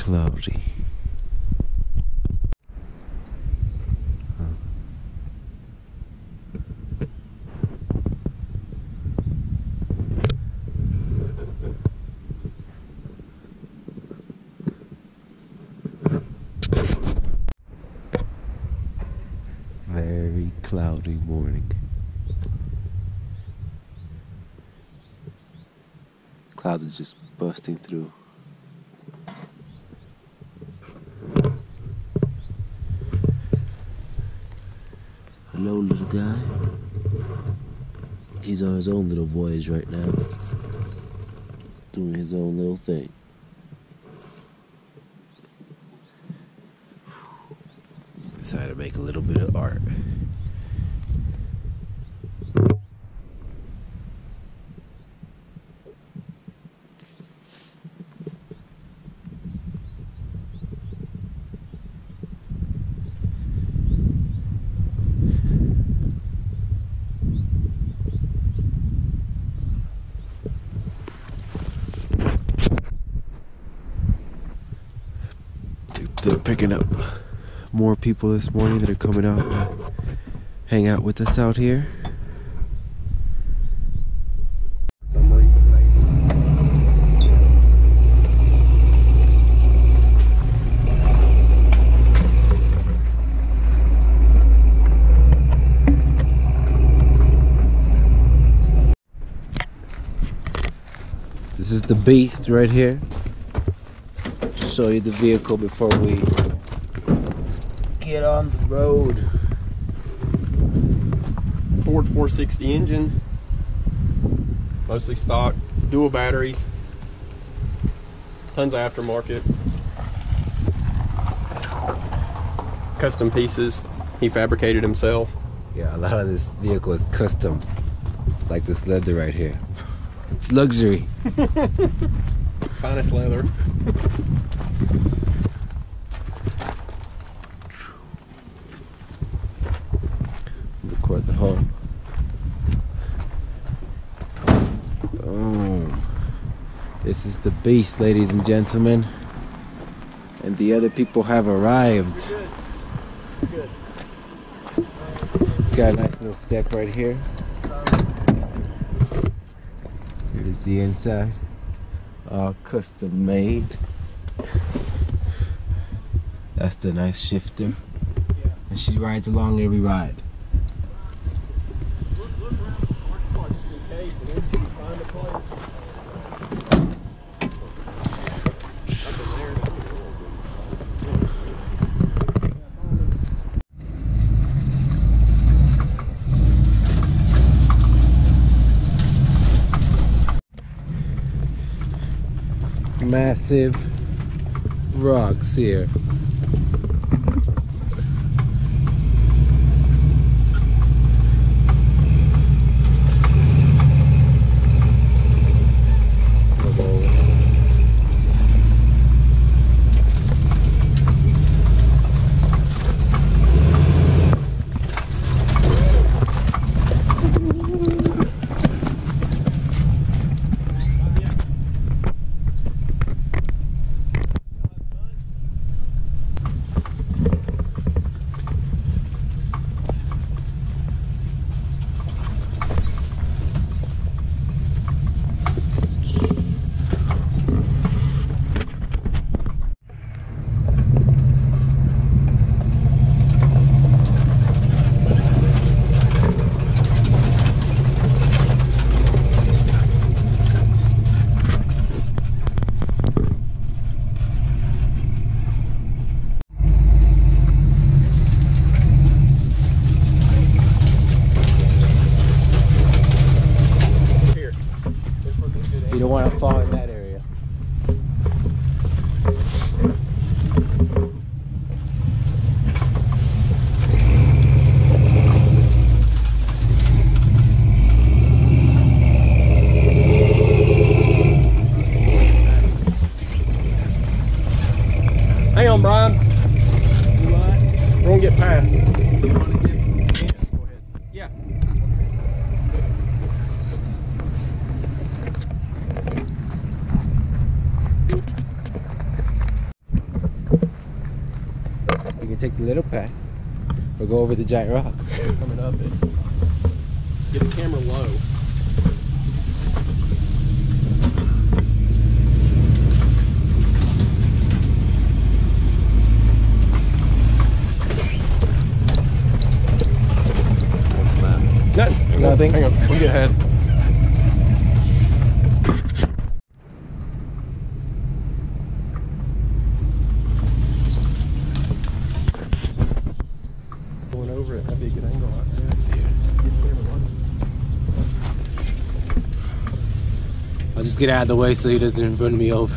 cloudy. Very cloudy morning. Clouds are just bursting through. He's on his own little voyage right now, doing his own little thing. Decided to make a little bit of art. They're picking up more people this morning that are coming out to hang out with us out here. This is the beast right here. Show you the vehicle before we get on the road. Ford 460 engine, mostly stock, dual batteries, tons of aftermarket, custom pieces he fabricated himself. Yeah, a lot of this vehicle is custom, like this leather right here. It's luxury. Finest leather. This is the beast, ladies and gentlemen. And the other people have arrived. It's got a nice little step right here. Here's the inside. All custom made. That's the nice shifter. And she rides along every ride. Massive rocks here. Here. You don't want to fall in that area. Hang on, Brian. We're gonna get past. Yeah. take the little path or go over the giant rock. Coming up it. Get the camera low. Nothing. Nothing? Hang on. We'll get ahead. Going over it. That'd be a good angle out there. Get the camera low. I'll just get out of the way so he doesn't run me over.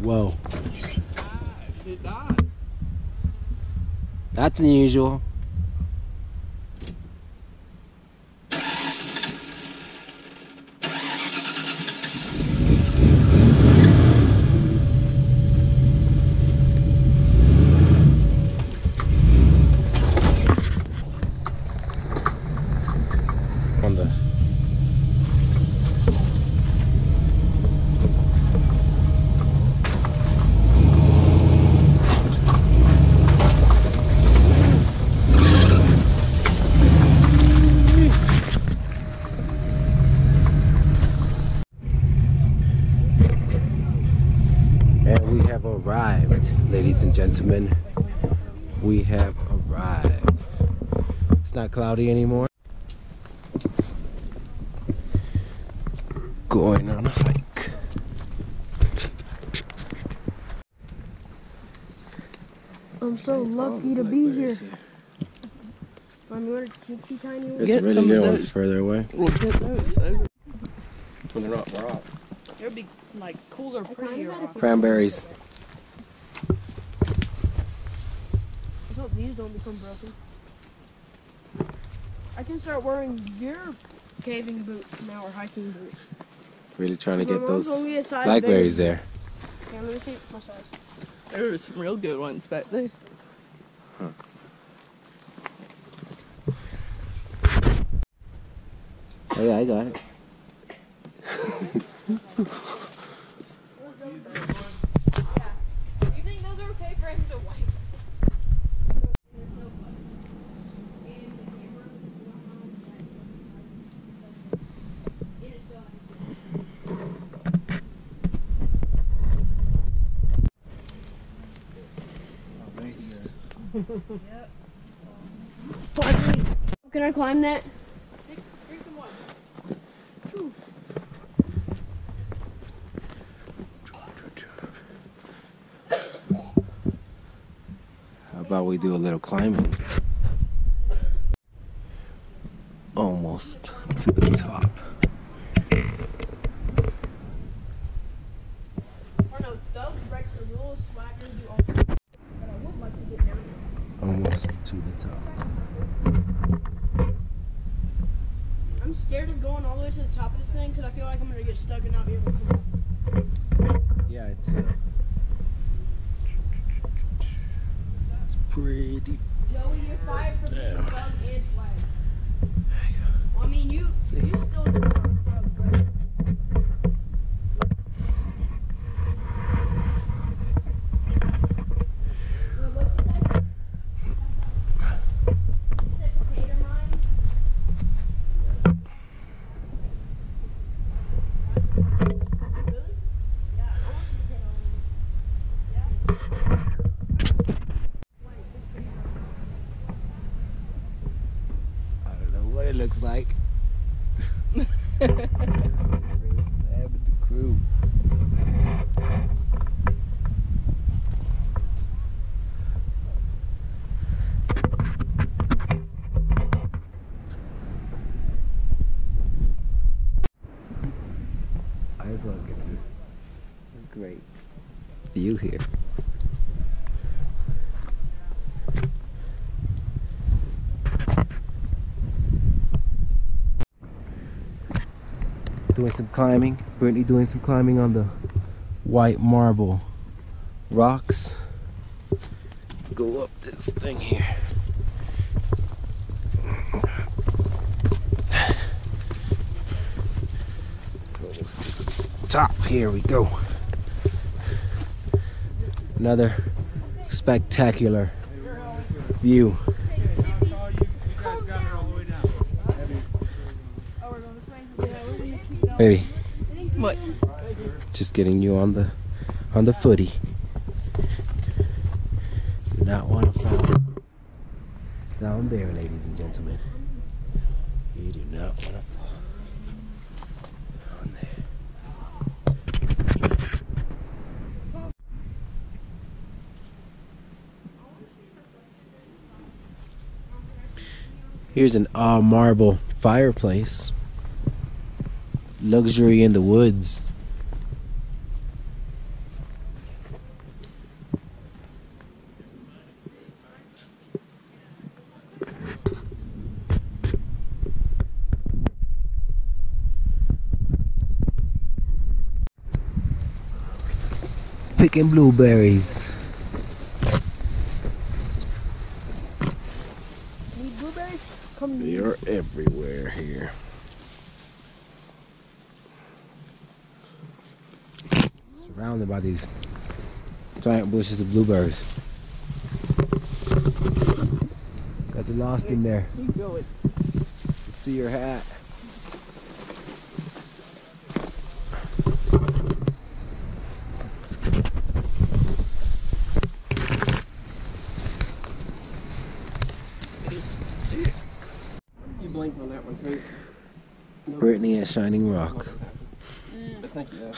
Whoa, It died. that's unusual. Arrived, ladies and gentlemen. We have arrived. It's not cloudy anymore. Going on a hike. I'm so lucky to be here. I'm going to teensy tiny one. It's really some good ones further away. Well, get those. When they're not rock. It would be like cooler, prettier. rock. Cranberries. Let's hope these don't become broken. I can start wearing your caving boots now or hiking boots. Really trying to get those only a size blackberries bigger. there. Yeah, let me see my size. There were some real good ones back there. Oh yeah, I got it. You think those are okay for him to wipe? Can I climb that? How about we do a little climbing? Almost to the top. Or no, Doug breaks the rules, Swagger do all. But I would like to get down there. Almost to the top. I'm scared of going all the way to the top of this thing because I feel like I'm gonna get stuck and not be able to come up. Yeah, it's uh, It's pretty. Joey, you're fired for being Doug and Swag. Well, I mean, you you still do Doug, but Well, what's the type? Is it potato mine? Really? Yeah, I want the potato mine. Yeah. Wait, it's this one. I don't know what it looks like. Sam and the crew. I just want to get this, this great view here. Doing some climbing. Brittany doing some climbing on the white marble rocks. Let's go up this thing here. Top. Here we go. Another spectacular view. Baby, What? just getting you on the on the footy. Do not want to fall down there, ladies and gentlemen. You do not want to fall down there. Here's an all marble fireplace. Luxury in the woods. Picking blueberries. Need blueberries? Come They are everywhere here. By these giant bushes of blueberries. Got you lost in there. Keep going. See your hat. You blinked on that one too. Brittany at Shining Rock.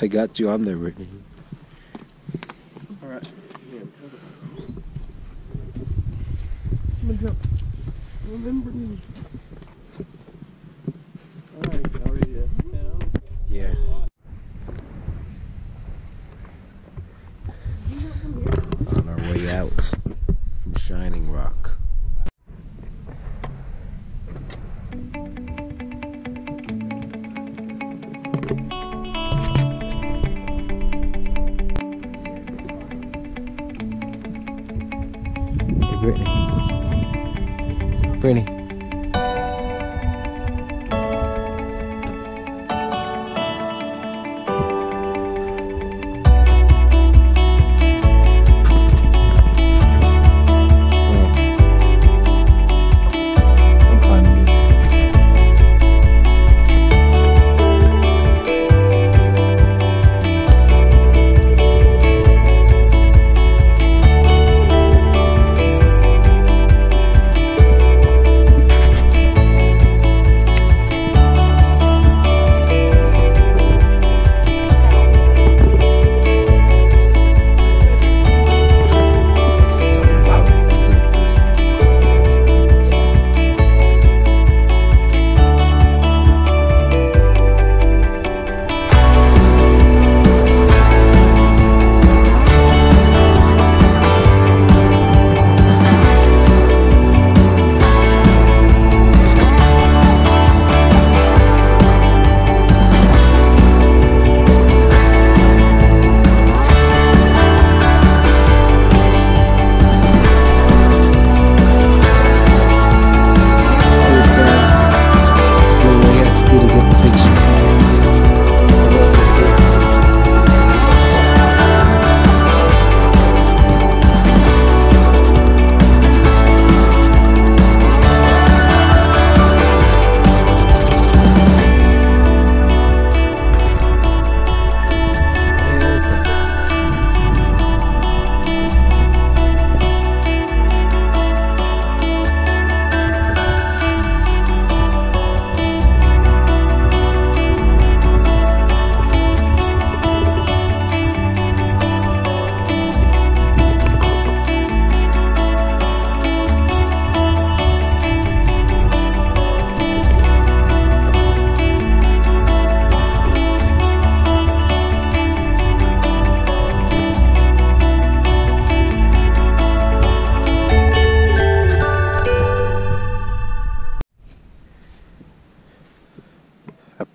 I got you on there, Brittany. All right. I'm gonna jump. Remember me. Brittany.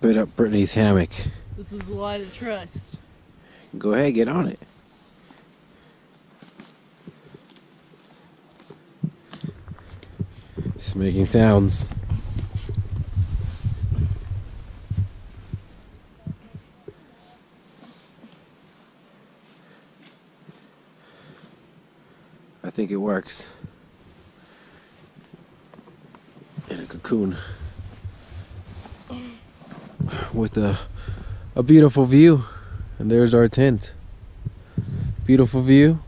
I put up Brittany's hammock. This is a lot of trust. Go ahead, get on it. It's making sounds. I think it works. In a cocoon. With a a beautiful view. And there's our tent. Beautiful view.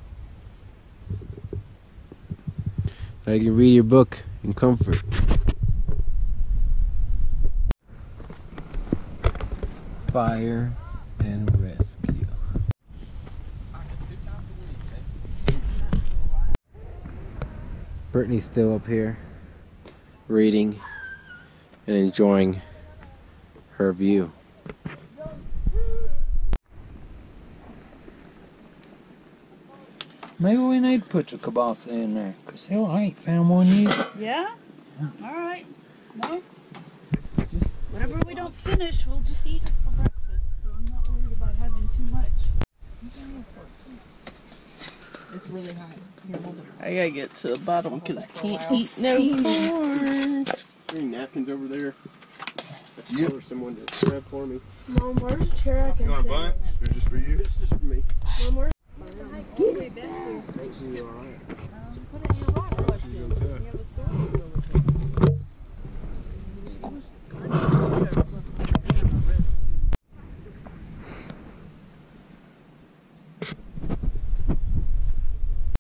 I can read your book in comfort. Fire and rescue. Brittany's still up here reading and enjoying her view. Maybe we need to put the kielbasa in there, cause hell, I ain't found one yet. Yeah? All right. Well, whatever we don't finish, we'll just eat it for breakfast. So I'm not worried about having too much. It's really hot. Here. I gotta get to the bottom because I can't eat no corn. Any napkins over there? Yep. For someone to grab for me. Mom, where's the chair I can You want a sit? bunch? They're just for you. It's just for me. Mom, where's... Way back here. Thanks. You all right?